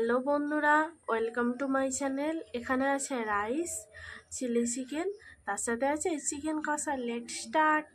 Hello বন্ধুরা, welcome to my channel. এখানে আছে রাইস, চিলি চিকেন, তার সাথে আছে চিকেন কষা। Let start.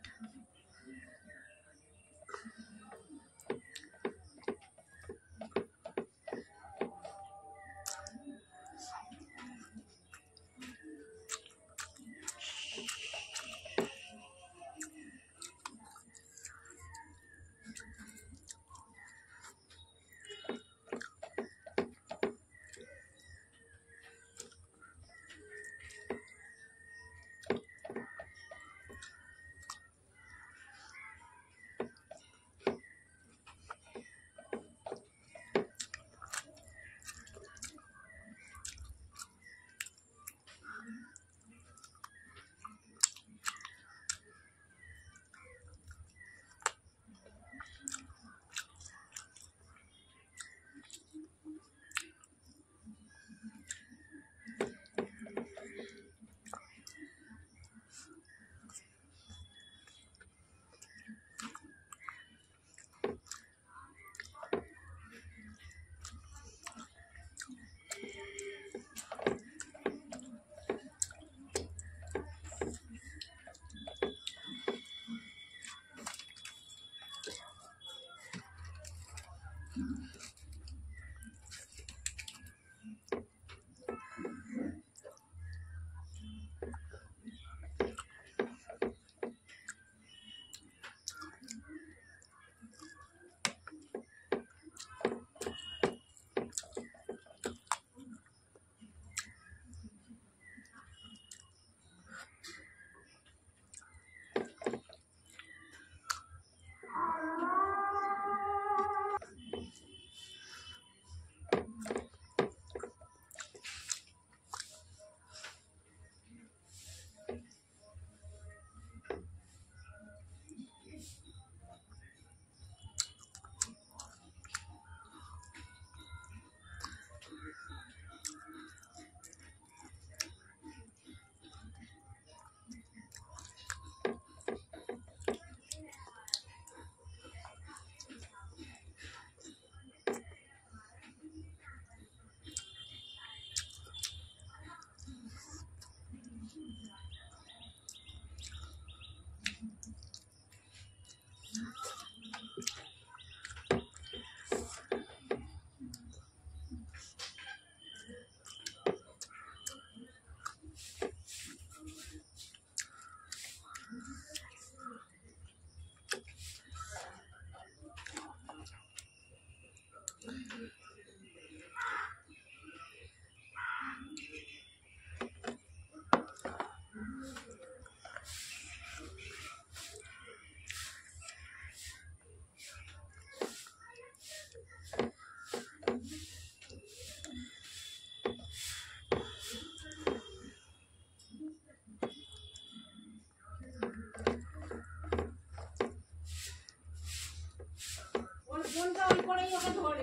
过来以后还是往里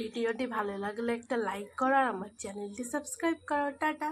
ভিডিওটি ভালো লাগলে একটা লাইক করো আর আমার চ্যানেলটি সাবস্ক্রাইব করো টাটা।